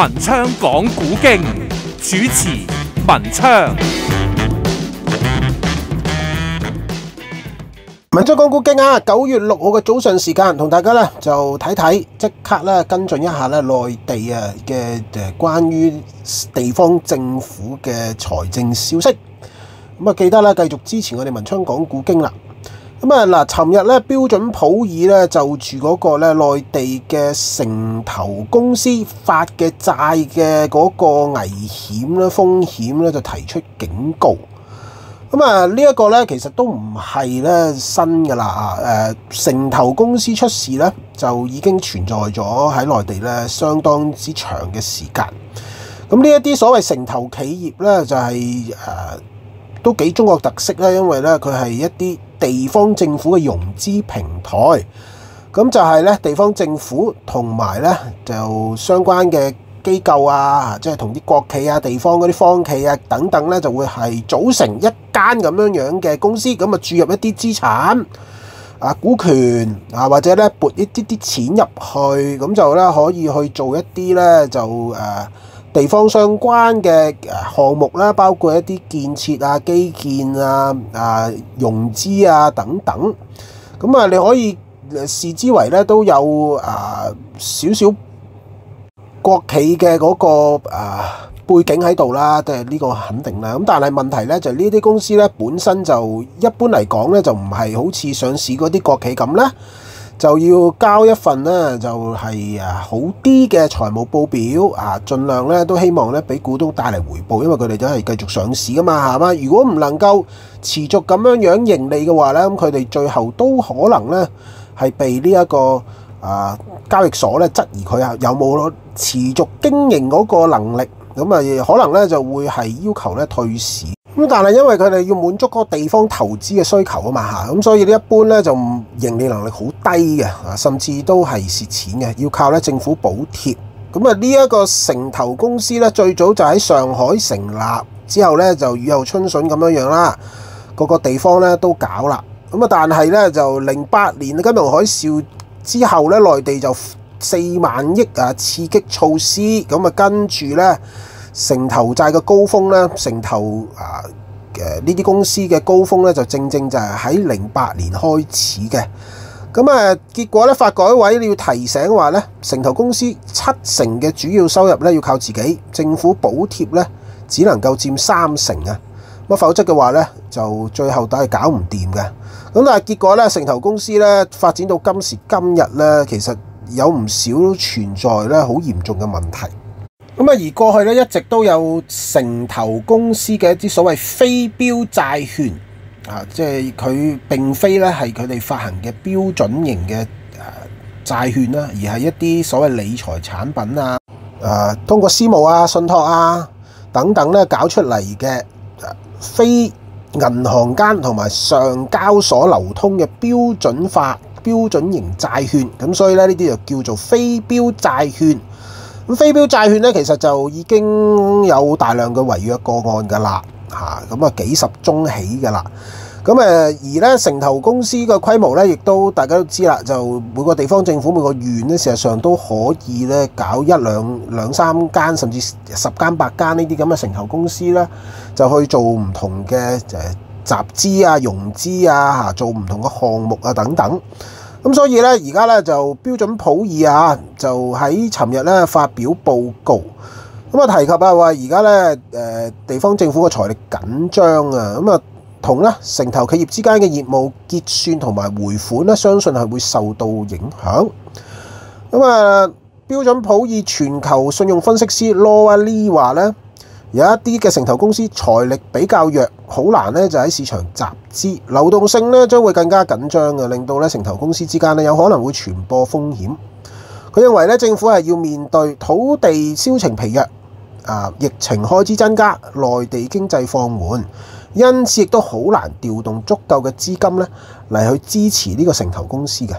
文昌講古經，主持文昌。文章講古經啊，九月六號嘅早上時間，同大家咧就睇睇，即刻咧跟進一下咧內地啊嘅誒關於地方政府嘅財政消息。咁啊，記得咧繼續支持我哋文昌講古經啦。咁啊嗱，尋日咧標準普爾咧就住嗰個咧內地嘅城投公司發嘅債嘅嗰個危險咧風險咧就提出警告。咁啊，呢一個咧其實都唔係咧新㗎啦啊！誒，城投公司出事咧就已經存在咗喺內地咧相當之長嘅時間。咁呢一啲所謂城投企業咧就係、是、誒、都幾中國特色啦，因為咧佢係一啲地方政府嘅融資平台。咁就係咧地方政府同埋咧就相關嘅。機構啊，即係同啲國企啊、地方嗰啲方企啊等等咧，就會係組成一間咁樣樣嘅公司，咁啊注入一啲資產啊、股權啊，或者咧撥一啲啲錢入去，咁就咧可以去做一啲咧就誒、地方相關嘅項目啦，包括一啲建設啊、基建啊、啊融資啊等等。咁啊，你可以視之為咧都有啊少少。國企嘅嗰個啊背景喺度啦，即係呢個肯定啦。咁但係問題咧就呢啲公司咧本身就一般嚟講咧就唔係好似上市嗰啲國企咁咧，就要交一份咧就係啊好啲嘅財務報表啊，盡量咧都希望咧俾股東帶嚟回報，因為佢哋都係繼續上市噶嘛，係嘛？如果唔能夠持續咁樣樣盈利嘅話咧，咁佢哋最後都可能咧係被呢一個啊交易所咧質疑佢啊有冇持續經營嗰個能力，咁啊可能咧就會係要求咧退市。咁但係因為佢哋要滿足嗰個地方投資嘅需求啊嘛嚇，咁所以呢一般咧就盈利能力好低嘅，啊甚至都係蝕錢嘅，要靠咧政府補貼。咁啊呢一個城投公司咧最早就喺上海成立，之後咧就雨後春筍咁樣樣啦，個個地方咧都搞啦。咁啊但係咧就零八年金融海嘯之後咧，內地就四萬億啊刺激措施，咁啊跟住咧城投債嘅高峰咧，城投啊誒呢啲公司嘅高峰咧，就正正就係喺零八年開始嘅。咁啊結果咧，發改委你要提醒話咧，城投公司七成嘅主要收入咧要靠自己，政府補貼咧只能夠佔三成啊。咁否則嘅話咧，就最後都係搞唔掂嘅。咁但係結果咧，城投公司咧發展到今時今日咧，其實有唔少存在咧好嚴重嘅問題。咁啊，而過去咧一直都有城投公司嘅一啲所謂非標債券啊，即係佢並非咧係佢哋發行嘅標準型嘅誒債券啦，而係一啲所謂理財產品啊，誒通過私募啊、信託啊等等咧搞出嚟嘅非銀行間同埋上交所流通嘅標準化標準型債券，咁所以咧呢啲就叫做非標債券。咁非標債券咧，其實就已經有大量嘅違約個案㗎啦，嚇咁啊幾十宗起㗎啦。咁誒而咧城投公司嘅規模咧，亦都大家都知啦，就每個地方政府每個縣咧，事實上都可以咧搞一兩兩三間，甚至十間八間呢啲咁嘅城投公司咧，就去做唔同嘅誒集資啊、融資啊嚇，做唔同嘅項目啊等等。咁所以咧，而家咧就標準普爾啊，就喺尋日咧發表報告，咁啊提及啊話而家咧誒地方政府嘅財力緊張啊，咁啊。同咧城投企業之間嘅業務結算同埋回款咧，相信係會受到影響。咁啊，標準普爾全球信用分析師 Laura Lee 話咧，有一啲嘅城投公司財力比較弱，好難咧就喺市場集資，流動性咧將會更加緊張嘅，令到咧城投公司之間咧有可能會傳播風險。佢認為咧政府係要面對土地銷情疲弱、啊疫情開支增加、內地經濟放緩。因此亦都好難調動足夠嘅資金咧嚟去支持呢個城投公司嘅。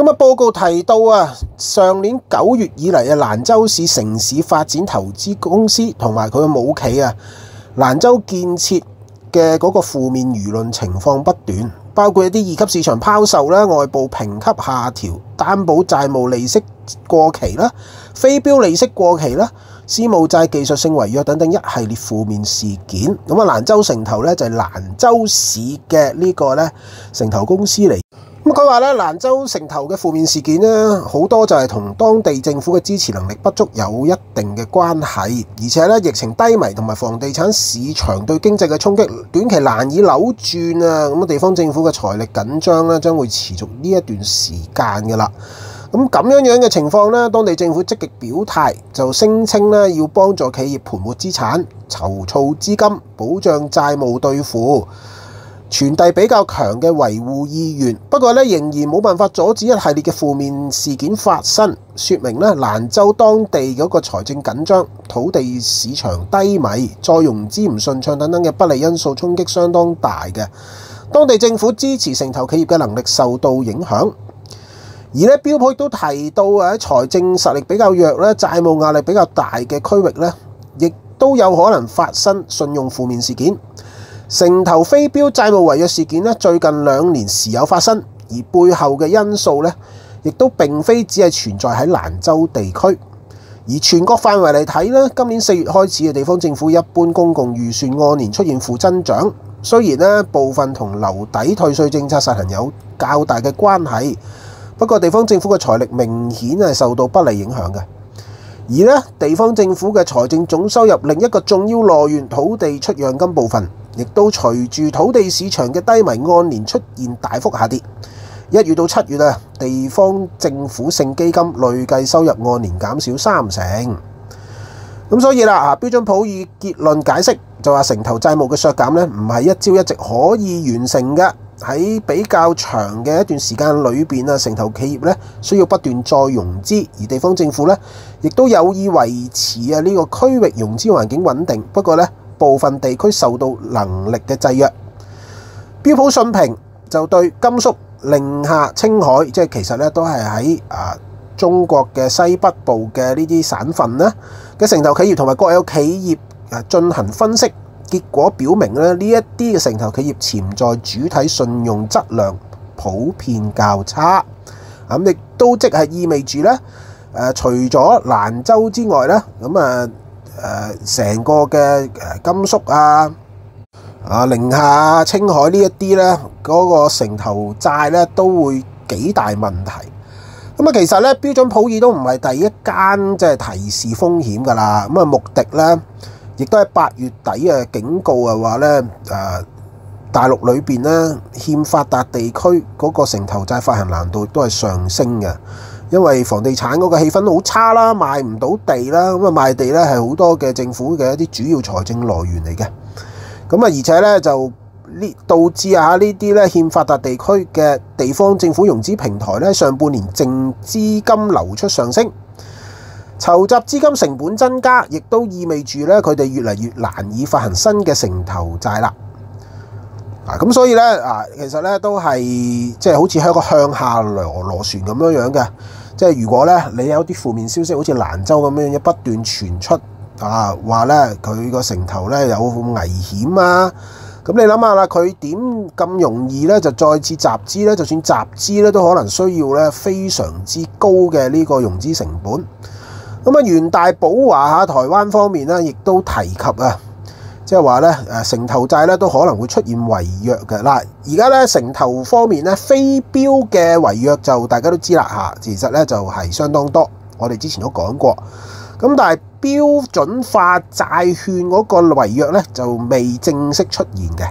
咁啊，報告提到啊，上年九月以嚟啊，蘭州市城市發展投資公司同埋佢嘅母企啊，蘭州建設嘅嗰個負面輿論情況不斷，包括一啲二級市場拋售啦、外部評級下調、擔保債務利息過期啦、非標利息過期啦、私募債技術性違約等等一系列負面事件。咁啊，蘭州城投咧就係蘭州市嘅呢個咧城投公司嚟。咁佢話咧，蘭州城投嘅負面事件咧，好多就係同當地政府嘅支持能力不足有一定嘅關係，而且咧疫情低迷同埋房地產市場對經濟嘅衝擊，短期難以扭轉啊！咁，地方政府嘅財力緊張咧，將會持續呢一段時間噶啦。咁咁樣樣嘅情況咧，當地政府積極表態，就聲稱咧要幫助企業盤活資產、籌措資金、保障債務兌付。傳遞比較強嘅維護意願，不過咧仍然冇辦法阻止一系列嘅負面事件發生，説明咧蘭州當地嗰個財政緊張、土地市場低迷、再融資唔順暢等等嘅不利因素衝擊相當大嘅，當地政府支持城投企業嘅能力受到影響。而咧標普亦都提到喺財政實力比較弱咧、債務壓力比較大嘅區域咧，亦都有可能發生信用負面事件。城投非標債務違約事件咧，最近兩年時有發生，而背後嘅因素咧，亦都並非只係存在喺蘭州地區，而全國範圍嚟睇咧，今年四月開始嘅地方政府一般公共預算按年出現負增長，雖然咧部分同留底退稅政策實行有較大嘅關係，不過地方政府嘅財力明顯係受到不利影響嘅。而咧地方政府嘅財政總收入另一個重要來源土地出讓金部分，亦都隨住土地市場嘅低迷，按年出現大幅下跌。一月到七月啊，地方政府性基金累計收入按年減少三成。咁所以啦，啊標準普爾結論解釋就話，城投債務嘅削減咧，唔係一朝一夕可以完成嘅。喺比較長嘅一段時間裏邊啊，城投企業咧需要不斷再融資，而地方政府咧亦都有意維持啊呢個區域融資環境穩定。不過咧，部分地區受到能力嘅制約。標普信評就對甘肅、寧夏、青海，即係其實咧都係喺啊中國嘅西北部嘅呢啲省份咧嘅城投企業同埋國有企業啊進行分析。結果表明咧，呢一啲嘅城投企業潛在主體信用質量普遍較差，咁亦都即係意味住咧，誒除咗蘭州之外咧，咁啊誒成個嘅誒甘肅啊、啊寧夏、青海呢一啲咧，嗰個城投債咧都會幾大問題。咁啊，其實咧標準普爾都唔係第一間即係提示風險㗎啦。咁啊，穆迪咧。亦都喺八月底啊，警告啊話咧，誒大陸裏邊咧欠發達地區嗰個城投債發行難度都係上升嘅，因為房地產嗰個氣氛好差啦，賣唔到地啦，咁啊賣地咧係好多嘅政府嘅一啲主要財政來源嚟嘅，咁啊而且咧就呢導致啊呢啲咧欠發達地區嘅地方政府融資平台咧上半年淨資金流出上升。籌集資金成本增加，亦都意味住咧佢哋越嚟越難以發行新嘅城投債啦。啊，咁所以咧啊，其實咧都係即係好似喺個向下螺螺旋咁樣樣嘅。即係如果咧你有啲負面消息，好似蘭州咁樣樣不斷傳出啊，話咧佢個城頭咧有危險啊。咁你諗下啦，佢點咁容易咧就再次集資咧？就算集資咧，都可能需要咧非常之高嘅呢個融資成本。咁啊，元大寶華下台灣方面咧，亦都提及啊，即係話咧，誒城投債咧都可能會出現違約嘅。嗱，而家咧城投方面咧，非標嘅違約就大家都知啦嚇，其實咧就係相當多。我哋之前都講過，咁但係標準化債券嗰個違約咧就未正式出現嘅。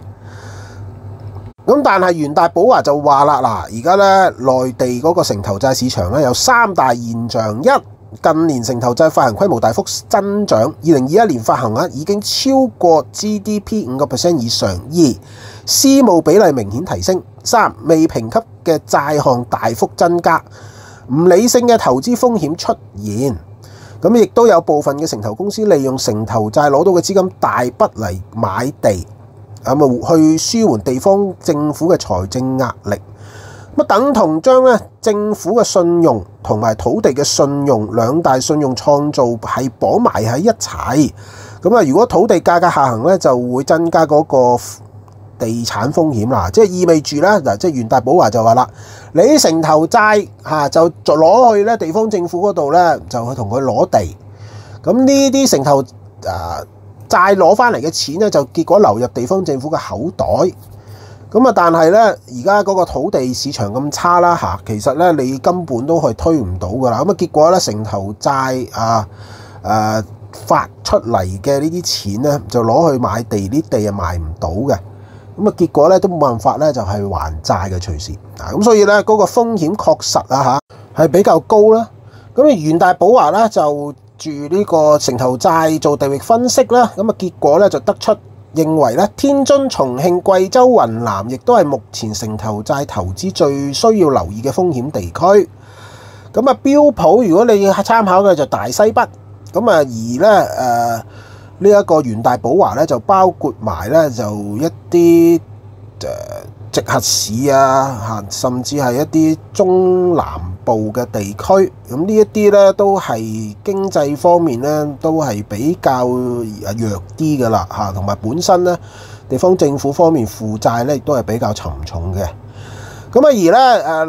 咁但係元大寶華就話啦，嗱，而家咧內地嗰個城投債市場咧有三大現象一。近年城投債發行規模大幅增長，二零二一年發行額已經超過 GDP 五個 percent 以上。二、私募比例明顯提升。三、未評級嘅債項大幅增加，唔理性嘅投資風險出現。咁亦都有部分嘅城投公司利用城投債攞到嘅資金大筆嚟買地，咁啊去舒緩地方政府嘅財政壓力。咁等同將咧政府嘅信用同埋土地嘅信用兩大信用創造係綁埋喺一齊。咁啊，如果土地價格下行咧，就會增加嗰個地產風險啦，即係意味住咧嗱，即係袁大寶華就話啦，你城投債嚇就攞去咧地方政府嗰度咧，就去同佢攞地，咁呢啲城投啊債攞翻嚟嘅錢咧，就結果流入地方政府嘅口袋。咁啊，但係咧，而家嗰個土地市場咁差啦嚇，其實咧你根本都係推唔到噶啦。咁啊，結果咧城投債啊誒發出嚟嘅呢啲錢咧，就攞去買地，啲地啊賣唔到嘅。咁啊，結果咧都冇辦法咧，就係還債嘅隨時啊。咁所以咧，嗰個風險確實啊嚇係比較高啦。咁啊，袁大寶華咧就住呢個城投債做地域分析啦。咁啊，結果咧就得出。認為咧，天津、重慶、貴州、雲南亦都係目前城投債投資最需要留意嘅風險地區。咁啊，標普如果你參考嘅就大西北。咁啊，而咧誒呢一個元大寶華咧就包括埋咧就一啲誒直轄市啊嚇，甚至係一啲中南部嘅地區。咁呢一啲咧都係經濟方面咧都係比較弱啲噶啦嚇，同埋本身咧地方政府方面負債咧亦都係比較沉重嘅。咁啊，而咧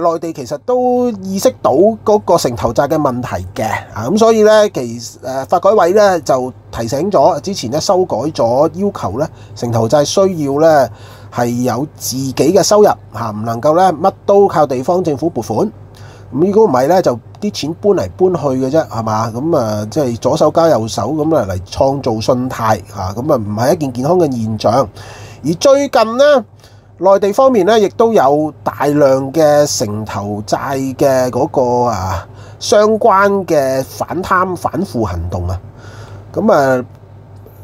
誒內地其實都意識到嗰個城投債嘅問題嘅啊，咁所以咧其實誒發改委咧就提醒咗之前咧修改咗要求咧，城投債需要咧係有自己嘅收入嚇，唔能夠咧乜都靠地方政府撥款。咁如果唔係咧，就啲錢搬嚟搬去嘅啫，係嘛？咁啊，即係左手交右手咁啊嚟創造信貸嚇，咁啊唔係一件健康嘅現象。而最近咧，內地方面咧，亦都有大量嘅城投債嘅嗰個啊相關嘅反貪反腐行動啊，咁啊，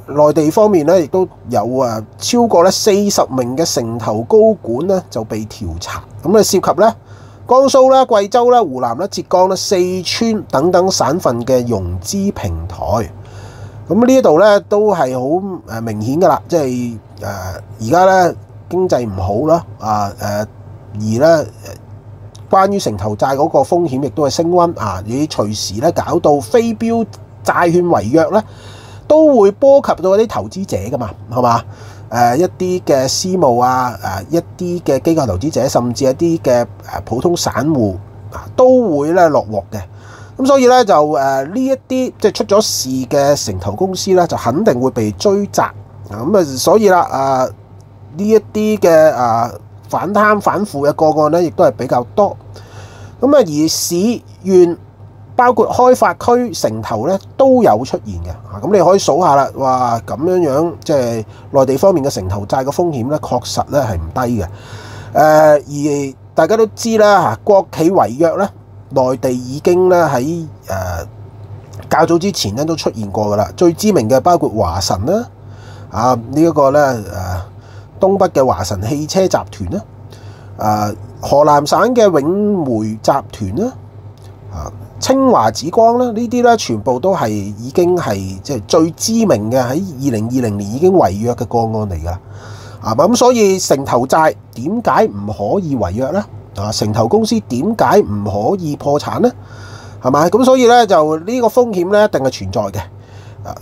內地方面咧，亦都有啊超過咧四十名嘅城投高管咧就被調查，咁啊涉及咧江蘇啦、貴州啦、湖南啦、浙江啦、四川等等省份嘅融資平台，咁呢度咧都係好誒明顯噶啦，即係誒而家咧。經濟唔好啦，啊誒，而咧關於城投債嗰個風險亦都係升溫啊！你隨時咧搞到非標債券違約咧，都會波及到一啲投資者噶嘛，係嘛？誒一啲嘅私募啊，誒一啲嘅機構投資者，甚至一啲嘅誒普通散戶啊，都會咧落鑊嘅。咁所以咧就誒呢一啲即係出咗事嘅城投公司咧，就肯定會被追責。咁啊，所以啦啊〜呢一啲嘅啊反貪反腐嘅個案咧，亦都係比較多。咁啊，而市縣包括開發區城投咧都有出現嘅。啊，咁你可以數下啦。哇，咁樣樣即係內地方面嘅城投債嘅風險咧，確實咧係唔低嘅。誒，而大家都知啦嚇，國企違約咧，內地已經咧喺誒較早之前咧都出現過噶啦。最知名嘅包括華晨啦，啊呢一個咧誒。東北嘅華晨汽車集團啦，啊河南省嘅永煤集團啦，啊清華紫光啦，呢啲咧全部都係已經係即係最知名嘅喺二零二零年已經違約嘅個案嚟㗎啦，啊咁所以城投債點解唔可以違約咧？啊城投公司點解唔可以破產咧？係咪？咁所以咧就呢個風險咧一定係存在嘅。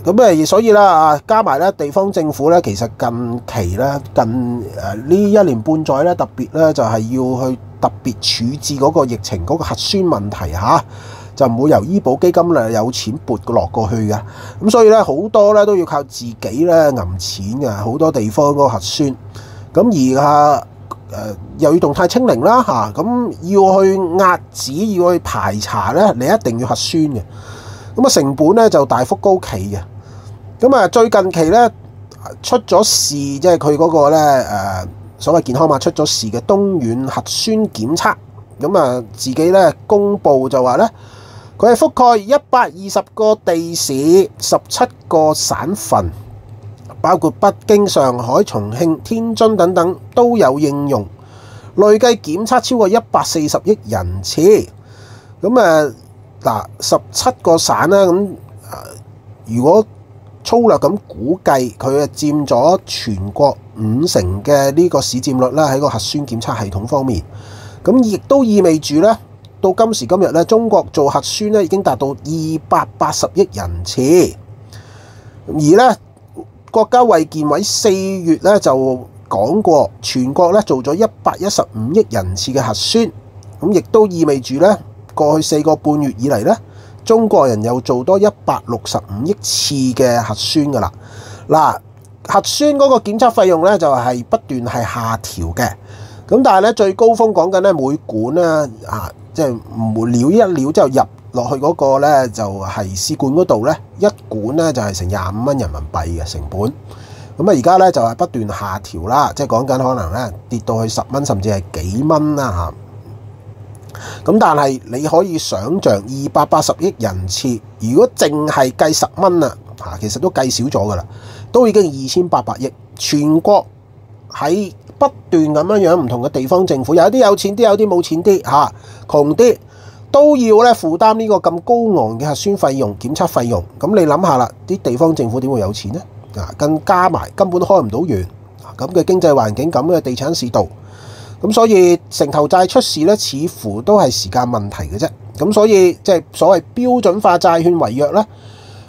咁誒，所以啦，啊，加埋咧，地方政府咧，其實近期咧，近誒呢一年半載咧，特別咧就係要去特別處置嗰個疫情嗰個核酸問題嚇，就唔會由醫保基金咧有錢撥落過去嘅。咁所以咧，好多咧都要靠自己咧揞錢嘅，好多地方嗰個核酸。咁而啊誒又要動態清零啦嚇，咁要去壓止，要去排查咧，你一定要核酸嘅。咁啊成本咧就大幅高企嘅，咁啊最近期咧出咗事，即係佢嗰個咧誒所謂健康碼出咗事嘅東遠核酸檢測，咁啊自己咧公佈就話咧，佢係覆蓋一百二十個地市、十七個省份，包括北京、上海、重慶、天津等等都有應用，累計檢測超過一百四十億人次，咁啊〜嗱，十七個省啦，咁如果粗略咁估計，佢係佔咗全國五成嘅呢個市佔率啦，喺個核酸檢測系統方面，咁亦都意味住咧，到今時今日咧，中國做核酸咧已經達到二百八十億人次，而咧國家衛健委四月咧就講過，全國咧做咗一百一十五億人次嘅核酸，咁亦都意味住咧過去四個半月以嚟咧，中國人又做多一百六十五億次嘅核酸噶啦。嗱，核酸嗰個檢測費用咧就係不斷係下調嘅，咁但係咧最高峰講緊咧每管咧啊，即係唔料一料之後入落去嗰個咧就係試管嗰度咧一管咧就係成廿五蚊人民幣嘅成本。咁啊，而家咧就係不斷下調啦，即係講緊可能咧跌到去十蚊，甚至係幾蚊啦嚇。咁但係你可以想像二百八十億人次，如果淨係計十蚊啊嚇，其實都計少咗噶啦，都已經二千八百億。全國喺不斷咁樣樣唔同嘅地方政府，有啲有錢啲，有啲冇錢啲嚇，窮啲都要咧負擔呢個咁高昂嘅核酸費用、檢測費用。咁你諗下啦，啲地方政府點會有錢呢？啊，更加埋根本都開唔到源，咁嘅經濟環境，咁嘅地產市道，咁所以城投債出事咧，似乎都係時間問題嘅啫。咁所以即係所謂標準化債券違約咧，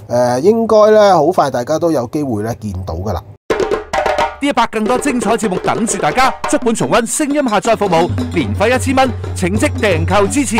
誒應該咧好快大家都有機會咧見到噶啦。呢一百更多精彩节目等住大家，足本重温声音下载服务，年费一千蚊，请即订购支持。